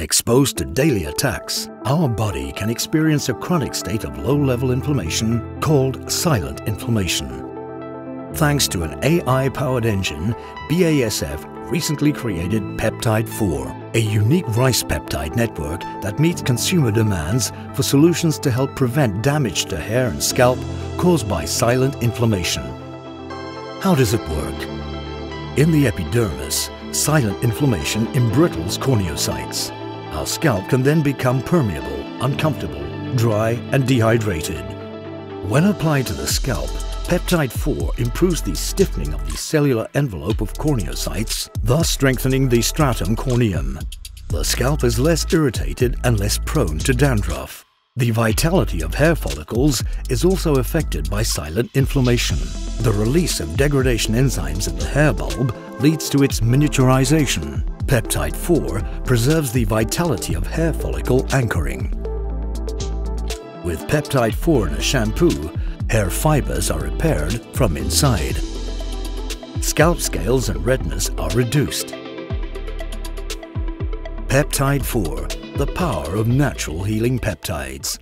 Exposed to daily attacks, our body can experience a chronic state of low-level inflammation called silent inflammation. Thanks to an AI-powered engine, BASF recently created PeptAIde 4, a unique rice peptide network that meets consumer demands for solutions to help prevent damage to hair and scalp caused by silent inflammation. How does it work? In the epidermis, silent inflammation embrittles corneocytes. Our scalp can then become permeable, uncomfortable, dry and dehydrated. When applied to the scalp, PeptAIde 4 improves the stiffening of the cellular envelope of corneocytes, thus strengthening the stratum corneum. The scalp is less irritated and less prone to dandruff. The vitality of hair follicles is also affected by silent inflammation. The release of degradation enzymes in the hair bulb leads to its miniaturization. PeptAIde 4 preserves the vitality of hair follicle anchoring. With PeptAIde 4 in a shampoo, hair fibers are repaired from inside. Scalp scales and redness are reduced. PeptAIde 4, the power of natural healing peptides.